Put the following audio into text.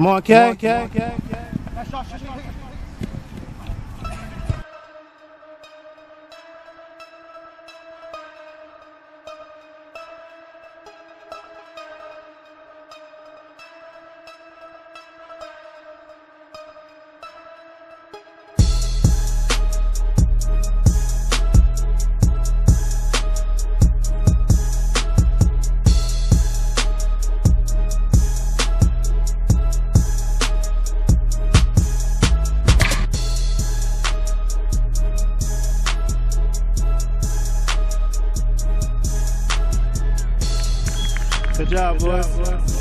Come on, Kay. Come on, Kay. Good job, boys.